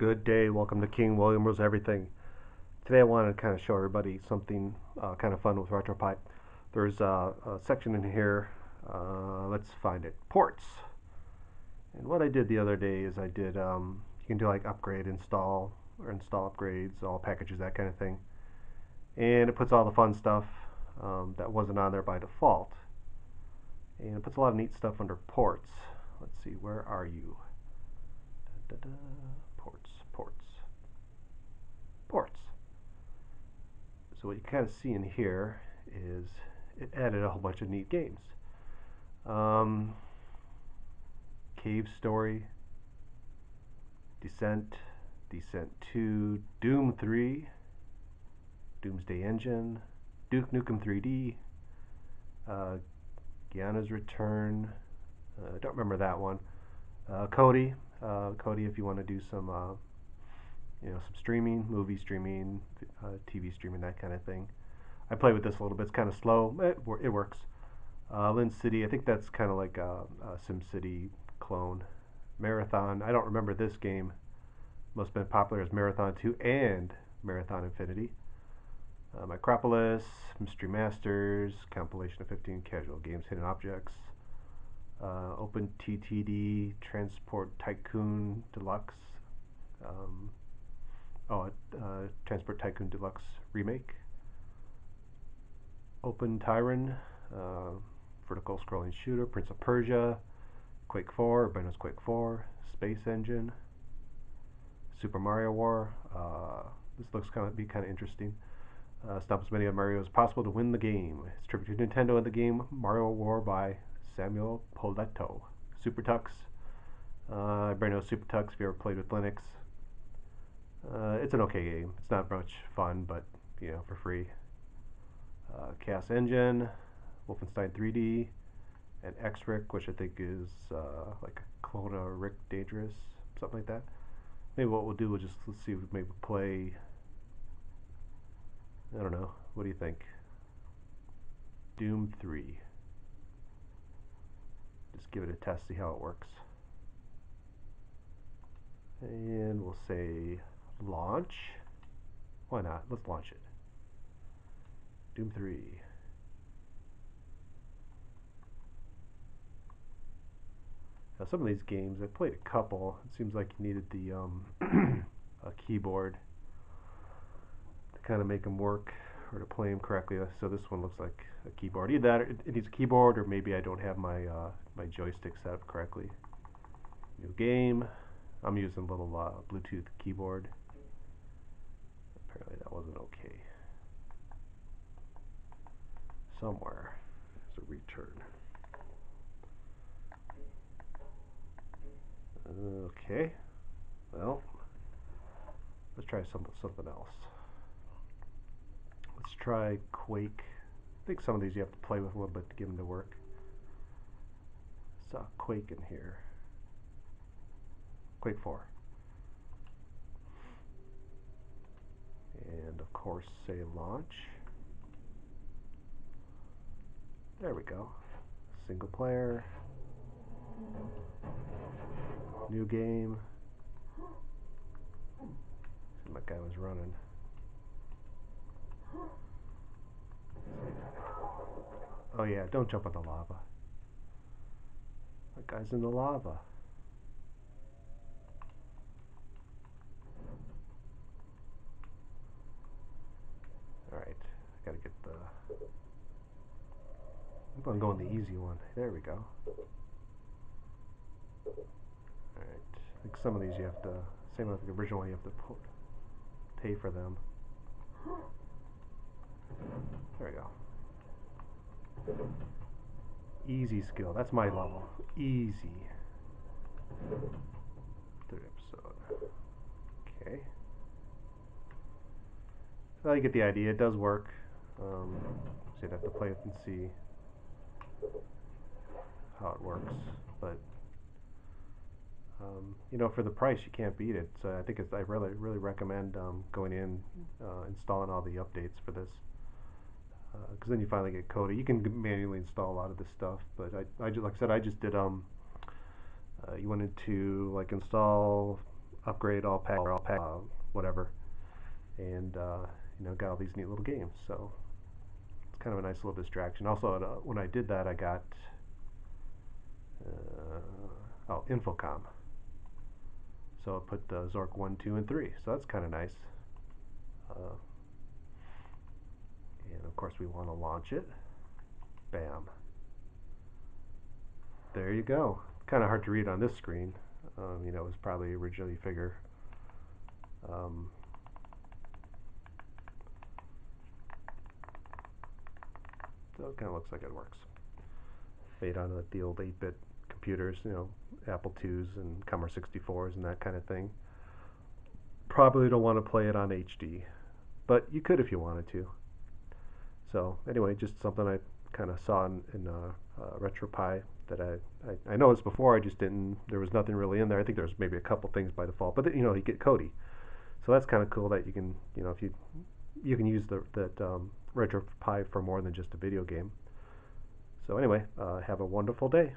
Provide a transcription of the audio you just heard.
Good day. Welcome to King William Rules Everything. Today I wanted to kind of show everybody something uh, kind of fun with RetroPie. There's a, a section in here. Uh, let's find it. Ports. And what I did the other day is I did, um, you can do like upgrade, install, or install upgrades, all packages, that kind of thing. And it puts all the fun stuff um, that wasn't on there by default. And it puts a lot of neat stuff under ports. Let's see, where are you? Da, da, da ports, ports, ports. So what you kind of see in here is it added a whole bunch of neat games. Um, Cave Story, Descent, Descent 2, Doom 3, Doomsday Engine, Duke Nukem 3D, uh, Return, I uh, don't remember that one, uh, Kodi, uh, Kodi, if you want to do some, uh, you know, some streaming, movie streaming, uh, TV streaming, that kind of thing. I play with this a little bit. It's kind of slow. It, it works. Uh, LinCity, I think that's kind of like a, a SimCity clone. Marathon, I don't remember this game. Most have been popular as Marathon 2 and Marathon Infinity. Uh, Micropolis, Mystery Masters, compilation of 15 casual games, hidden objects, uh, OpenTTD Transport Tycoon Deluxe. Um, oh, uh, Transport Tycoon Deluxe remake. Open Tyrian, uh, vertical scrolling shooter, Prince of Persia, Quake 4, Benno's Quake 4, Space Engine, Super Mario War. Uh, this looks kind of be kind of interesting. Uh, stop as many of Mario as possible to win the game. It's tribute to Nintendo and the game Mario War by Samuel Poletto. Super Tux. Uh, everybody Super Tux if you ever played with Linux. Uh, it's an okay game. It's not much fun, but you know, for free. Uh, Chaos Engine, Wolfenstein 3D, and X-Rick, which I think is uh, like a clone of Rick Dangerous, something like that. Maybe what we'll do, we'll just let's see, if we maybe play. I don't know. What do you think? Doom 3 just give it a test, see how it works. And we'll say launch. Why not? Let's launch it. Doom 3. Now some of these games, I played a couple. It seems like you needed the um, a keyboard to kind of make them work or to play them correctly. So this one looks like a keyboard. Either that, it, needs a keyboard, or maybe I don't have my uh, my joystick set up correctly. New game. I'm using a little uh, Bluetooth keyboard. Apparently that wasn't okay. Somewhere there's a return. Okay. Well, let's try some, something else. Try Quake I think some of these you have to play with a little bit to get them to work. Saw Quake in here. Quake 4. And of course say launch. There we go. Single player. New game. See, my guy was running. Oh yeah, don't jump in the lava. That guy's in the lava. Alright, I gotta get the... I'm gonna go on the easy one. There we go. Alright, I think some of these you have to, same with the original one, you have to pay for them. There we go. Easy skill. That's my level. Easy. Third episode. Okay. Well, you get the idea. It does work. Um, so you'd have to play it and see how it works. But um, you know, for the price, you can't beat it. So I think it's, I really, really recommend um, going in, uh, installing all the updates for this because uh, then you finally get Kodi. You can manually install a lot of this stuff, but I, I just, like I said, I just did um, uh, you wanted to like install upgrade all pack all pack uh, whatever, and uh, you know got all these neat little games. So it's kind of a nice little distraction. Also, uh, when I did that, I got uh, oh Infocom. So I put the Zork one, two, and three. So that's kind of nice. And of course, we want to launch it. Bam. There you go. Kind of hard to read on this screen. Um, you know, it was probably originally figure. Um, so it kind of looks like it works. Made on the old 8-bit computers, you know, Apple IIs and Commodore 64s and that kind of thing. Probably don't want to play it on HD, but you could if you wanted to. So anyway, just something I kind of saw in, in uh, uh, RetroPie that I, I, I noticed before. I just didn't. There was nothing really in there. I think there's maybe a couple things by default, but you know you get Kodi, so that's kind of cool that you can you know if you you can use the that um, RetroPie for more than just a video game. So anyway, uh, have a wonderful day.